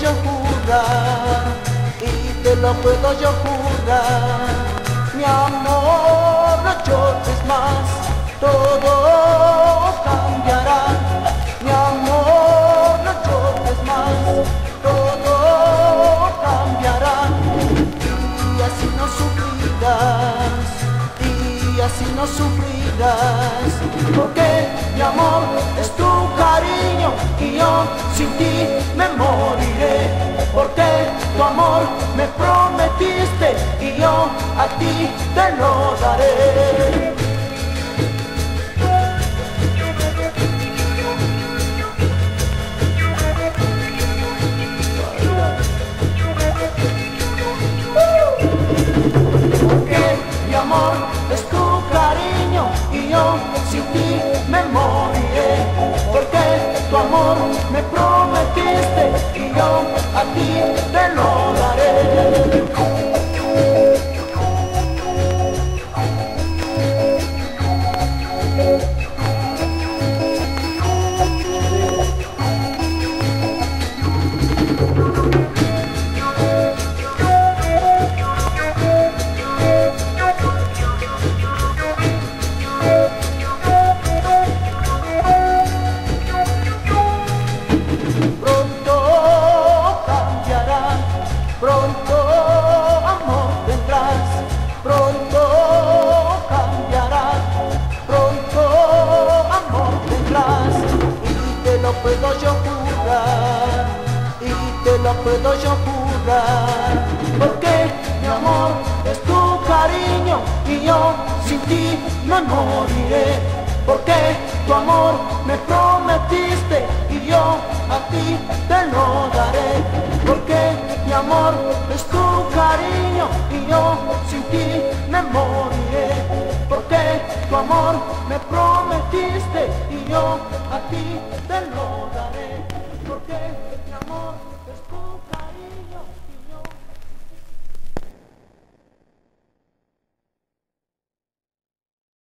yo jurar, y te lo puedo yo jurar. Mi amor, no llores más, todo cambiará. Mi amor, no llores más, todo cambiará. Días y no sufrirás, días y no sufrirás, porque mi amor es tu cariño y yo sin ti tu amor me prometiste y yo a ti te lo daré. Porque mi amor es tu cariño y yo sin ti me moriré. Amor me prometiste y yo a ti te lo daré. Y te lo puedo yo jurar, porque mi amor es tu cariño y yo sin ti me moriré, porque tu amor me prometiste y yo a ti te lo daré, porque mi amor es tu cariño y yo sin ti me moriré, porque tu amor me prometiste y yo a ti